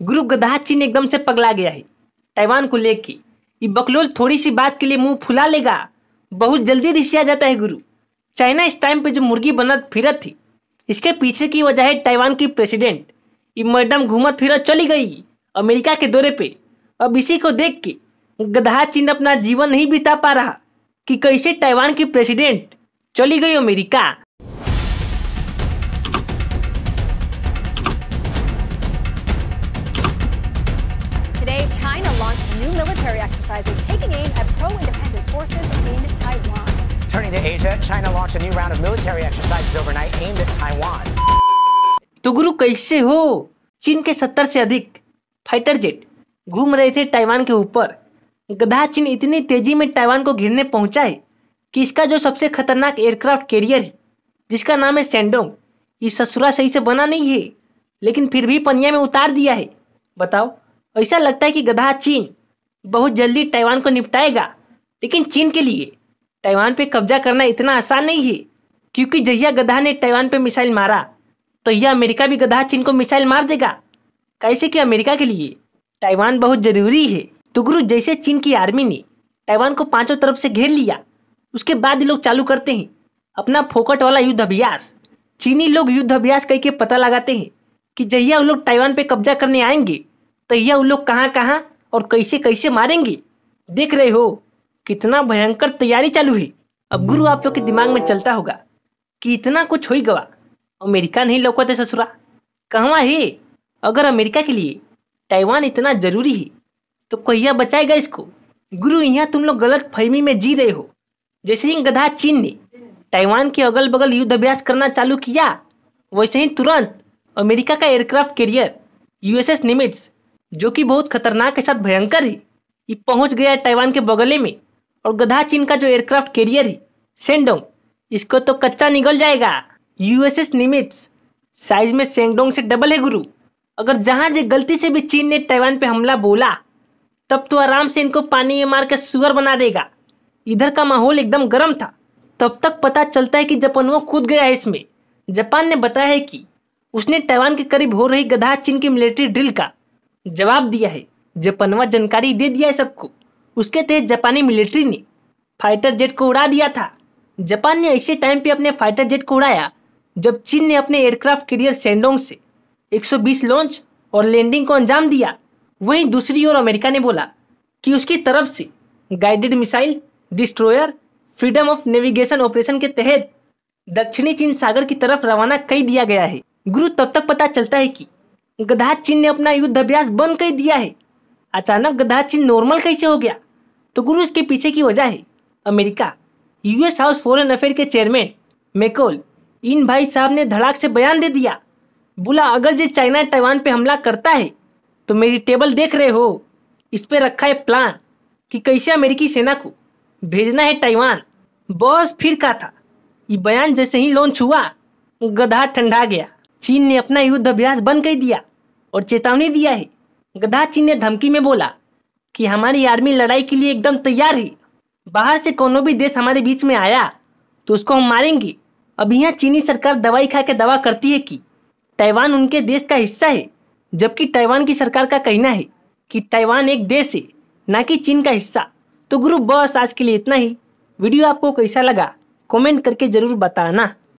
गुरु गधा चीन एकदम से पगला गया है। ताइवान को लेके। ये बकलोल थोड़ी सी बात के लिए मुँह फुला लेगा। बहुत जल्दी रिसिया जाता है, गुरु। चाइना इस टाइम पे जो मुर्गी बनत फिरत थी, इसके पीछे की वजह है ताइवान की प्रेसिडेंट ये मैडम घूमत फिरत चली गई अमेरिका के दौरे पे। अब इसी को देख के गधा चीन अपना जीवन नहीं बिता पा रहा कि कैसे ताइवान की प्रेसिडेंट चली गई America. Military exercises taking aim at pro-independence forces in Taiwan. Turning to Asia, China launched a new round of military exercises overnight aimed at Taiwan. तो गुरु कैसे हो चीन के सत्तर से अधिक फाइटर जेट घूम रहे थे ताइवान के ऊपर गधा चीन इतनी तेज़ी में ताइवान को घिरने पहुँचा है कि इसका जो सबसे खतरनाक एयरक्राफ्ट कैरियर है जिसका नाम है सेंडोंग ये ससुरा सही से बना नहीं है लेकिन फिर भी पनिया में उतार दिया है बताओ ऐसा लगता है कि गधा चीन बहुत जल्दी ताइवान को निपटाएगा। लेकिन चीन के लिए ताइवान पे कब्जा करना इतना आसान नहीं है, क्योंकि जहिया गधा ने ताइवान पे मिसाइल मारा तो यह अमेरिका भी गधा चीन को मिसाइल मार देगा। कैसे कि अमेरिका के लिए ताइवान बहुत ज़रूरी है। तो गुरु जैसे चीन की आर्मी ने ताइवान को पाँचों तरफ़ से घेर लिया। उसके बाद लोग चालू करते हैं अपना फोकट वाला युद्ध अभ्यास। चीनी लोग युद्ध अभ्यास करके पता लगाते हैं कि जहिया वो लोग ताइवान पे कब्जा करने आएँगे, तहिया वो लोग कहाँ कहाँ और कैसे कैसे मारेंगे? देख रहे हो, कितना भयंकर तैयारी चालू है। अब गुरु आप लोग के दिमाग में चलता होगा कि इतना कुछ हो ही गवा। अमेरिका नहीं लौकते ससुरा। कहवा है, अगर अमेरिका के लिए ताइवान इतना ज़रूरी है तो कहिया बचाएगा इसको? गुरु, यहाँ तुम लोग गलत फहमी में जी रहे हो। जैसे ही गधा चीन ने ताइवान के अगल बगल युद्ध अभ्यास करना चालू किया, वैसे ही तुरंत अमेरिका का एयरक्राफ्ट कैरियर, यूएसएस निमिट्स जो कि बहुत खतरनाक के साथ भयंकर है। ये पहुँच गया है ताइवान के बगले में और गधा चीन का जो एयरक्राफ्ट कैरियर है सेंडोंग इसको तो कच्चा निकल जाएगा। यूएसएस निमिट्स साइज़ में सेंगडोंग से डबल है, गुरु। अगर जहाँ जे गलती से भी चीन ने ताइवान पे हमला बोला, तब तो आराम से इनको पानी में मार के सुअर बना देगा। इधर का माहौल एकदम गर्म था। तब तक पता चलता है कि जापानुआ कूद गया है इसमें। जापान ने बताया है कि उसने ताइवान के करीब हो रही गधा चीन की मिलिट्री ड्रिल का जवाब दिया है। जापानवा जानकारी दे दिया है सबको। उसके तहत जापानी मिलिट्री ने फाइटर जेट को उड़ा दिया था। जापान ने ऐसे टाइम पे अपने फाइटर जेट को उड़ाया, जब चीन ने अपने एयरक्राफ्ट कैरियर सेंडोंग से 120 लॉन्च और लैंडिंग को अंजाम दिया। वहीं दूसरी ओर अमेरिका ने बोला कि उसकी तरफ़ से guided missile destroyer freedom of navigation operation के तहत दक्षिणी चीन सागर की तरफ़ रवाना कर दिया गया है। गुरु, तब तक पता चलता है कि गधा चीन ने अपना युद्ध अभ्यास बंद कर दिया है। अचानक गधा चीन नॉर्मल कैसे हो गया? तो गुरु इसके पीछे की वजह है। America US house foreign affair के चेयरमैन मेकोल, इन भाई साहब ने धड़ाक से बयान दे दिया। बोला, अगर जो चाइना ताइवान पे हमला करता है तो मेरी टेबल देख रहे हो। इस पे रखा है प्लान कि कैसे अमेरिकी सेना को भेजना है ताइवान। बॉस फिर का था, ये बयान जैसे ही लॉन्च हुआ, गधा ठंडा गया। चीन ने अपना युद्ध अभ्यास बंद कर दिया और चेतावनी दिया है। गधा चीन ने धमकी में बोला कि हमारी आर्मी लड़ाई के लिए एकदम तैयार है। बाहर से कोनो भी देश हमारे बीच में आया तो उसको हम मारेंगे। अब यहाँ चीनी सरकार दवाई खा के दवा करती है कि ताइवान उनके देश का हिस्सा है, जबकि ताइवान की सरकार का कहना है कि ताइवान एक देश है, ना कि चीन का हिस्सा। तो गुरु, बस आज के लिए इतना ही। वीडियो आपको कैसा लगा? कमेंट करके ज़रूर बताना।